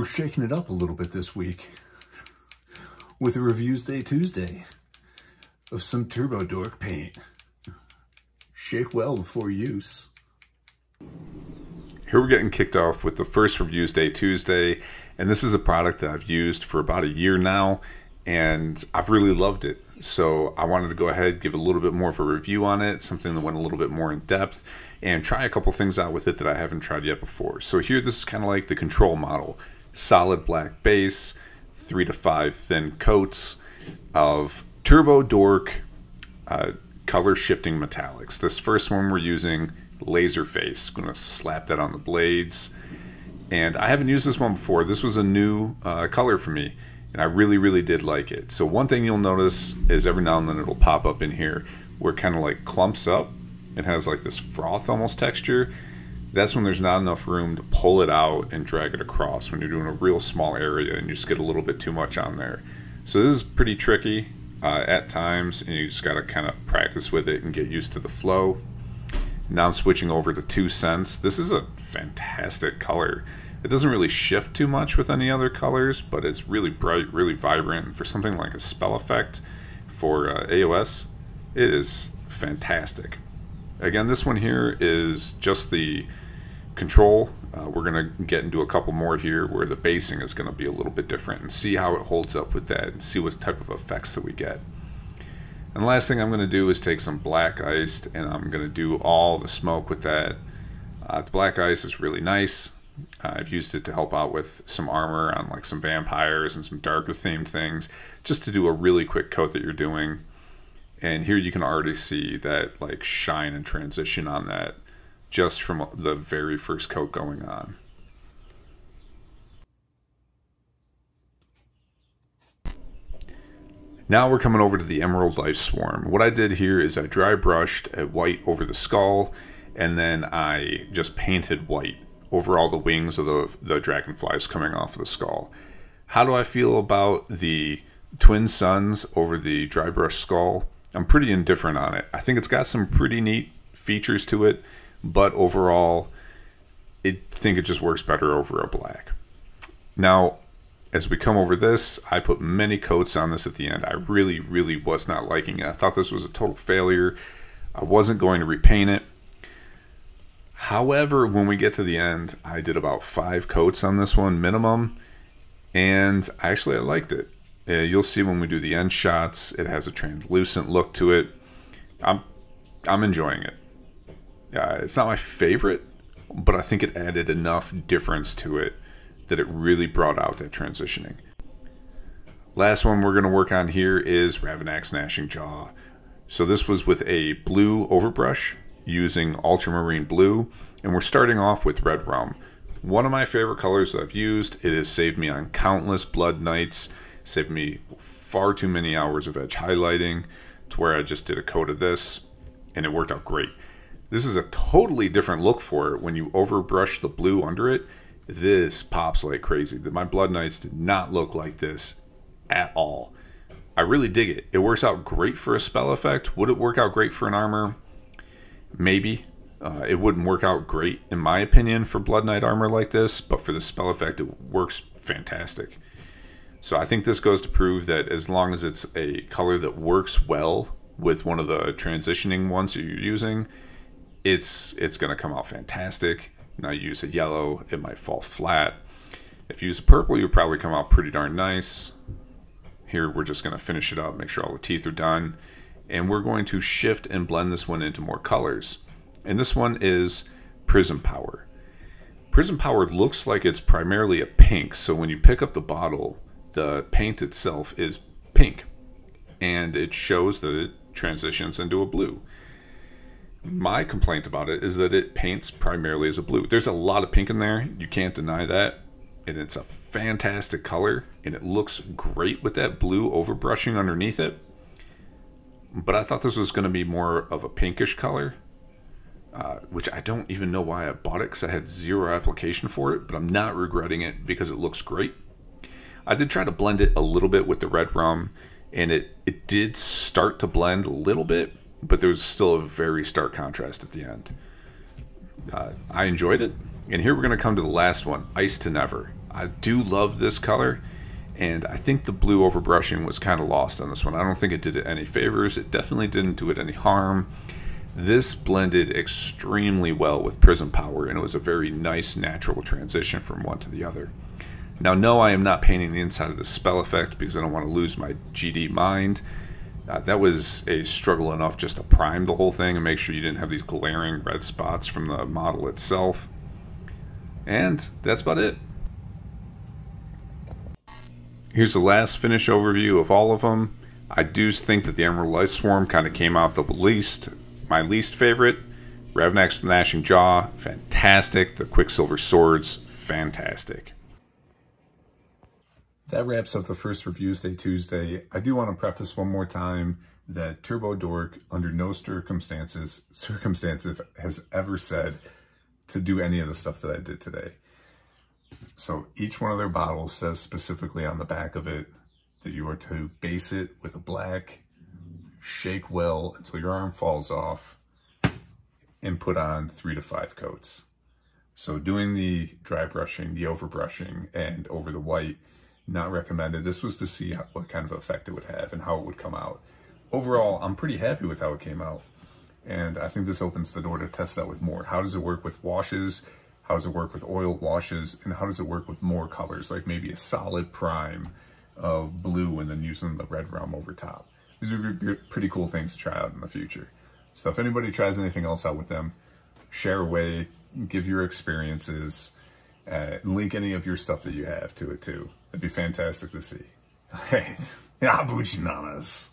We're shaking it up a little bit this week with a Reviewsday Tuesday of some Turbo Dork paint. Shake well before use. Here we're getting kicked off with the first Reviewsday Tuesday, and this is a product that I've used for about a year now, and I've really loved it. So I wanted to go ahead, give a little bit more of a review on it, something that went a little bit more in depth, and try a couple things out with it that I haven't tried yet before. So here, this is kind of like the control model. Solid black base, three to five thin coats of Turbo Dork uh, color shifting metallics. This first one we're using laser face. I'm gonna slap that on the blades. And I haven't used this one before. This was a new uh, color for me and I really, really did like it. So one thing you'll notice is every now and then it'll pop up in here where it kind of like clumps up. It has like this froth almost texture. That's when there's not enough room to pull it out and drag it across when you're doing a real small area and you just get a little bit too much on there. So this is pretty tricky uh, at times and you just got to kind of practice with it and get used to the flow. Now I'm switching over to Two Cents. This is a fantastic color. It doesn't really shift too much with any other colors, but it's really bright, really vibrant. For something like a spell effect for uh, AOS, it is fantastic. Again, this one here is just the control. Uh, we're going to get into a couple more here where the basing is going to be a little bit different and see how it holds up with that and see what type of effects that we get. And the last thing I'm going to do is take some black iced and I'm going to do all the smoke with that. Uh, the black ice is really nice. Uh, I've used it to help out with some armor on like some vampires and some darker themed things, just to do a really quick coat that you're doing. And here you can already see that like shine and transition on that just from the very first coat going on. Now we're coming over to the Emerald Life Swarm. What I did here is I dry brushed a white over the skull and then I just painted white over all the wings of the, the dragonflies coming off of the skull. How do I feel about the twin suns over the dry brush skull? I'm pretty indifferent on it. I think it's got some pretty neat features to it, but overall, I think it just works better over a black. Now, as we come over this, I put many coats on this at the end. I really, really was not liking it. I thought this was a total failure. I wasn't going to repaint it. However, when we get to the end, I did about five coats on this one minimum, and actually I liked it. Uh, you'll see when we do the end shots, it has a translucent look to it. I'm I'm enjoying it. Uh, it's not my favorite, but I think it added enough difference to it that it really brought out that transitioning. Last one we're going to work on here is Ravenak's Gnashing Jaw. So this was with a blue overbrush using ultramarine blue, and we're starting off with red rum. One of my favorite colors I've used. It has saved me on countless Blood Knights, saved me far too many hours of edge highlighting to where I just did a coat of this, and it worked out great. This is a totally different look for it when you overbrush the blue under it. This pops like crazy. My blood Knights did not look like this at all. I really dig it. It works out great for a spell effect. Would it work out great for an armor? maybe. Uh, it wouldn't work out great, in my opinion, for Blood Knight armor like this, but for the spell effect, it works fantastic. So I think this goes to prove that as long as it's a color that works well with one of the transitioning ones that you're using, it's it's going to come out fantastic. Now you use a yellow, it might fall flat. If you use a purple, you'll probably come out pretty darn nice. Here we're just going to finish it up, make sure all the teeth are done and we're going to shift and blend this one into more colors. And this one is Prism Power. Prism Power looks like it's primarily a pink, so when you pick up the bottle, the paint itself is pink, and it shows that it transitions into a blue. My complaint about it is that it paints primarily as a blue. There's a lot of pink in there, you can't deny that, and it's a fantastic color, and it looks great with that blue overbrushing underneath it but I thought this was going to be more of a pinkish color, uh, which I don't even know why I bought it because I had zero application for it, but I'm not regretting it because it looks great. I did try to blend it a little bit with the red rum, and it, it did start to blend a little bit, but there was still a very stark contrast at the end. Uh, I enjoyed it, and here we're going to come to the last one, Ice to Never. I do love this color, and I think the blue overbrushing was kind of lost on this one. I don't think it did it any favors. It definitely didn't do it any harm. This blended extremely well with Prism Power, and it was a very nice natural transition from one to the other. Now, no, I am not painting the inside of the spell effect because I don't want to lose my GD mind. Uh, that was a struggle enough just to prime the whole thing and make sure you didn't have these glaring red spots from the model itself. And that's about it. Here's the last finish overview of all of them. I do think that the Emerald Light Swarm kind of came out the least. My least favorite, Ravenak's Gnashing Jaw, fantastic. The Quicksilver Swords, fantastic. That wraps up the first Reviewsday Tuesday. I do want to preface one more time that Turbo Dork, under no circumstances, circumstances has ever said to do any of the stuff that I did today. So each one of their bottles says specifically on the back of it that you are to base it with a black, shake well until your arm falls off, and put on three to five coats. So doing the dry brushing, the over brushing, and over the white, not recommended. This was to see what kind of effect it would have and how it would come out. Overall, I'm pretty happy with how it came out. And I think this opens the door to test that with more. How does it work with washes? How does it work with oil washes? And how does it work with more colors, like maybe a solid prime of blue and then using the red rum over top? These would be pretty cool things to try out in the future. So if anybody tries anything else out with them, share away, give your experiences, uh, link any of your stuff that you have to it too. It'd be fantastic to see. Hey, yeah, Boochinanas.